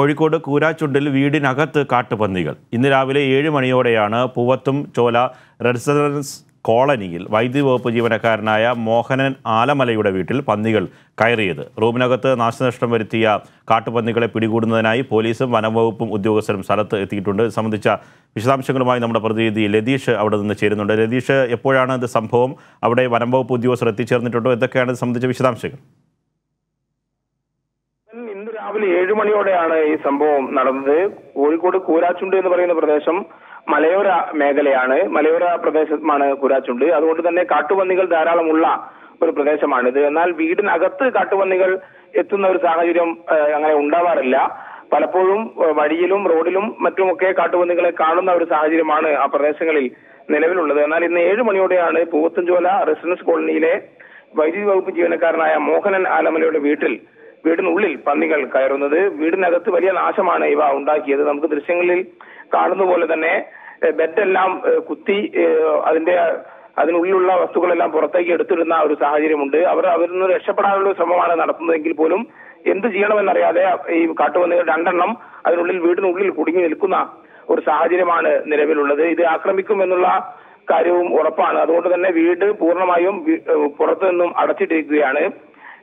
കോഴിക്കോട് കൂരാച്ചുണ്ടിൽ വീടിനകത്ത് കാട്ടുപന്നികൾ. ഇന്ന് രാവിലെ ഏഴ് മണിയോടെയാണ് പൂവത്തും ചോല റെസിഡൻസ് കോളനിയിൽ വൈദ്യുതി വകുപ്പ് ജീവനക്കാരനായ മോഹനൻ ആലമലയുടെ വീട്ടിൽ പന്നികൾ കയറിയത്. റൂമിനകത്ത് നാശനഷ്ടം വരുത്തിയ കാട്ടുപന്നികളെ പിടികൂടുന്നതിനായി പോലീസും വനംവകുപ്പും ഉദ്യോഗസ്ഥരും സ്ഥലത്ത് എത്തിയിട്ടുണ്ട്. ഇത് സംബന്ധിച്ച വിശദാംശങ്ങളുമായി നമ്മുടെ പ്രതിനിധി ലതീഷ് അവിടെ നിന്ന് ചേരുന്നുണ്ട്. ലതീഷ് എപ്പോഴാണ് ഇത് സംഭവം? അവിടെ വനംവകുപ്പ് ഉദ്യോഗസ്ഥർ എത്തിച്ചേർന്നിട്ടുണ്ടോ? എന്തൊക്കെയാണ് ഇത് സംബന്ധിച്ച വിശദാംശങ്ങൾ? ഇന്ന് രാവിലെ ഏഴ് മണിയോടെയാണ് ഈ സംഭവം നടന്നത്. കോഴിക്കോട് കൂരാച്ചുണ്ട് എന്ന് പറയുന്ന പ്രദേശം മലയോര മേഖലയാണ്. മലയോര പ്രദേശമാണ് കൂരാച്ചുണ്ട്. അതുകൊണ്ട് തന്നെ കാട്ടുപന്നികൾ ധാരാളമുള്ള ഒരു പ്രദേശമാണിത്. എന്നാൽ വീടിനകത്ത് കാട്ടുപന്നികൾ എത്തുന്ന ഒരു സാഹചര്യം അങ്ങനെ ഉണ്ടാവാറില്ല. പലപ്പോഴും വഴിയിലും റോഡിലും മറ്റുമൊക്കെ കാട്ടുപന്നികളെ കാണുന്ന ഒരു സാഹചര്യമാണ് ആ പ്രദേശങ്ങളിൽ നിലവിലുള്ളത്. എന്നാൽ ഇന്ന് ഏഴ് മണിയോടെയാണ് പൂവത്തഞ്ചോല റെസിഡൻസ് കോളനിയിലെ വൈദ്യുതി വകുപ്പ് ജീവനക്കാരനായ മോഹനൻ ആലമലയുടെ വീട്ടിൽ വീടിനുള്ളിൽ പന്നികൾ കയറുന്നത് വീടിനകത്ത് വലിയ നാശമാണ് ഇവ ഉണ്ടാക്കിയത്. നമുക്ക് ദൃശ്യങ്ങളിൽ കാണുന്ന പോലെ തന്നെ ബെഡെല്ലാം കുത്തി അതിന്റെ അതിനുള്ളിലുള്ള വസ്തുക്കളെല്ലാം പുറത്തേക്ക് എടുത്തിടുന്ന ഒരു സാഹചര്യമുണ്ട്. അവർ അവരിൽ നിന്ന് രക്ഷപ്പെടാനുള്ള ശ്രമമാണ് നടത്തുന്നതെങ്കിൽ പോലും എന്ത് ചെയ്യണമെന്നറിയാതെ ഈ കാട്ടുപന്നികൾ രണ്ടെണ്ണം അതിനുള്ളിൽ വീടിനുള്ളിൽ കുടുങ്ങി നിൽക്കുന്ന ഒരു സാഹചര്യമാണ് നിലവിലുള്ളത്. ഇത് ആക്രമിക്കും എന്നുള്ള കാര്യവും ഉറപ്പാണ്. അതുകൊണ്ട് തന്നെ വീട് പൂർണമായും പുറത്തു നിന്നും അടച്ചിട്ടിരിക്കുകയാണ്.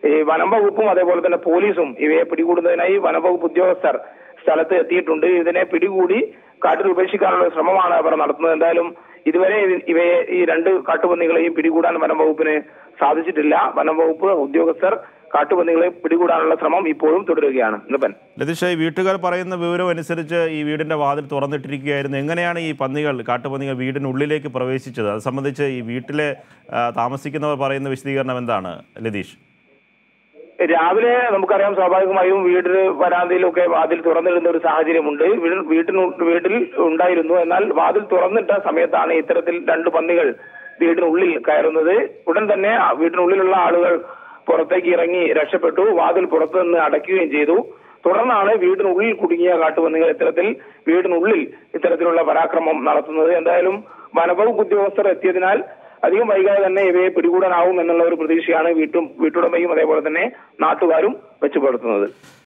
ഈ വനം വകുപ്പും അതേപോലെ തന്നെ പോലീസും ഇവയെ പിടികൂടുന്നതിനായി വനംവകുപ്പ് ഉദ്യോഗസ്ഥർ സ്ഥലത്ത് എത്തിയിട്ടുണ്ട്. ഇതിനെ പിടികൂടി കാട്ടിൽ ഉപേക്ഷിക്കാനുള്ള ശ്രമമാണ് അവർ നടത്തുന്നത്. എന്തായാലും ഇതുവരെ ഇവ- ഇവയെ ഈ രണ്ട് കാട്ടുപന്നികളെയും പിടികൂടാൻ വനംവകുപ്പിന് സാധിച്ചിട്ടില്ല. വനംവകുപ്പ് ഉദ്യോഗസ്ഥർ കാട്ടുപന്നികളെ പിടികൂടാനുള്ള ശ്രമം ഇപ്പോഴും തുടരുകയാണ്. നിപൻ. ലതീഷ് വീട്ടുകാർ പറയുന്ന വിവരം അനുസരിച്ച് ഈ വീടിന്റെ വാതിൽ തുറന്നിട്ടിരിക്കുകയായിരുന്നു. എങ്ങനെയാണ് ഈ പന്നികൾ കാട്ടുപന്നികൾ വീടിനുള്ളിലേക്ക് പ്രവേശിച്ചത്? അത് സംബന്ധിച്ച് ഈ വീട്ടിലെ താമസിക്കുന്നവർ പറയുന്ന വിശദീകരണം എന്താണ് ലതീഷ്? രാവിലെ നമുക്കറിയാം സ്വാഭാവികമായും വീട് വരാന്തയിലൊക്കെ വാതിൽ തുറന്നിടുന്ന ഒരു സാഹചര്യമുണ്ട്. വീട് വീട്ടിന് വീട്ടിൽ ഉണ്ടായിരുന്നു. എന്നാൽ വാതിൽ തുറന്നിട്ട സമയത്താണ് ഇത്തരത്തിൽ രണ്ട് പന്നികൾ വീടിനുള്ളിൽ കയറുന്നത്. ഉടൻ തന്നെ വീടിനുള്ളിലുള്ള ആളുകൾ പുറത്തേക്ക് ഇറങ്ങി രക്ഷപ്പെട്ടു. വാതിൽ പുറത്തു നിന്ന് അടയ്ക്കുകയും ചെയ്തു. തുടർന്നാണ് വീടിനുള്ളിൽ കുടുങ്ങിയ കാട്ടുപന്നികൾ ഇത്തരത്തിൽ വീടിനുള്ളിൽ ഇത്തരത്തിലുള്ള പരാക്രമം നടത്തുന്നത്. എന്തായാലും വനവകുപ്പ് ഉദ്യോഗസ്ഥർ എത്തിയതിനാൽ അധികം വൈകാതെ തന്നെ ഇവയെ പിടികൂടാനാവും എന്നുള്ള ഒരു പ്രതീക്ഷയാണ് വീട്ടും വീട്ടുടമയും അതേപോലെ തന്നെ നാട്ടുകാരും വെച്ചു പുലർത്തുന്നത്